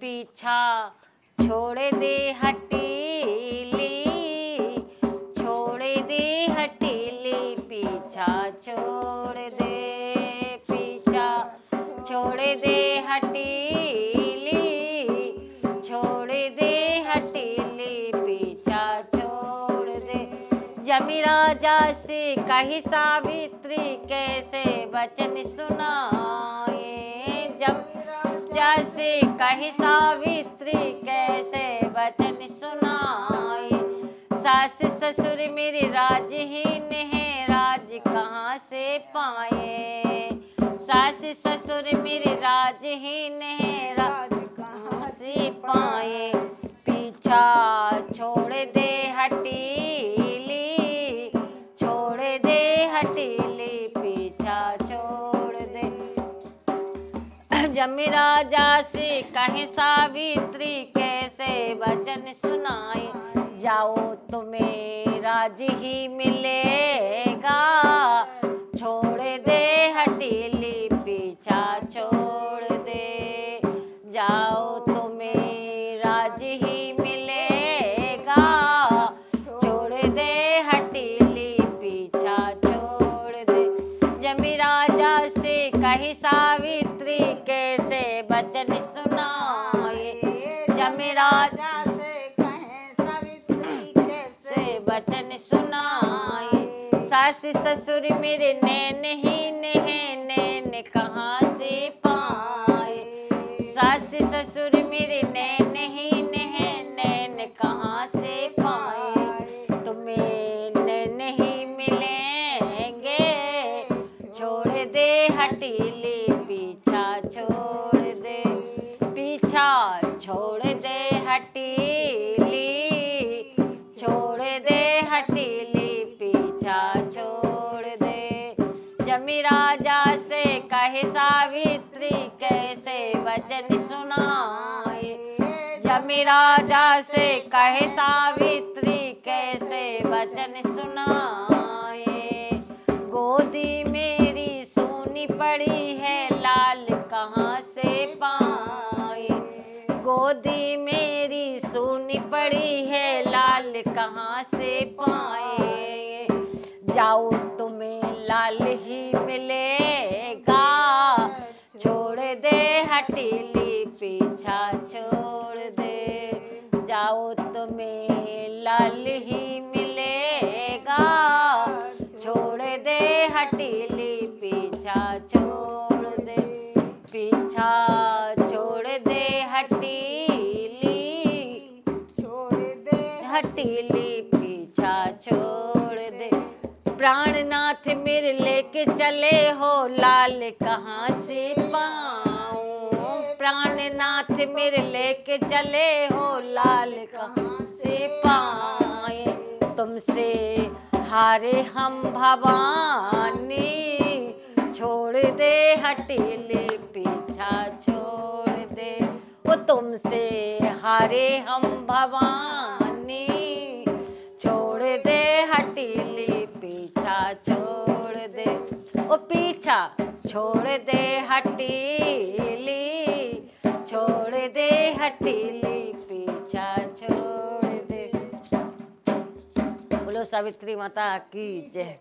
पीछा छोड़ दे हटीली, छोड़ दे हटीली, पीछा छोड़ दे, पीछा छोड़ दे हटीली, छोड़ दे हटीली, पीछा छोड़ दे। जमी राजा से कही सावित्री, कैसे वचन सुनाए? जैसे कही सावित्री, कैसे वचन सुनाए? सास ससुर मेरे राजहीन है, राज कहाँ से पाए? सास ससुर मेरे राजहीन है, राज कहाँ से पाए? पीछा छोड़ दे हटीली, छोड़ दे हटीली। जमी राजा से कहे सावित्री कैसे वचन सुनाए जाओ तुम्हें राज ही मिलेगा सावित्री कैसे वचन सुनाए? जमी राजा राजा से कहे सावित्री कैसे से वचन सुनाए? सास ससुर मेरे नैन ही है नैन कहाँ से पाए? सास ससुर मेरे नैन ही है नैन कहाँ से पाए? तुम्हें नैन ही मिलेंगे छोड़ दे हटीली। कहे सावित्री, कैसे वचन सुनाए? जमी राजा से कहे सावित्री, कैसे वचन सुनाए? गोदी मेरी सोनी पड़ी है, लाल कहाँ से पाए? गोदी मेरी सोनी पड़ी है, लाल कहाँ से पाए? जाओ तुम्हें लाल ही मिलेगा हटीली पीछा छोड़ दे। जाओ तुम्हें लाल ही मिलेगा। छोड़ दे हटीली पीछा छोड़ दे। पीछा छोड़ दे हटीली। छोड़ दे हटीली पीछा छोड़ दे। प्राणनाथ मेरे लेके चले हो लाल कहाँ से पाऊँ प्राणनाथ मेरे लेके चले हो लाल कहाँ से पाए? तुमसे हारे हम भवानी। छोड़ दे हटीले, पीछा छोड़ दे। वो तुमसे हारे हम भवानी। छोड़ दे हटीली, पीछा छोड़ दे। ओ पीछा छोड़ दे हटीली। दे हटीली पीछा छोड़ दे। बोलो सावित्री माता की जय।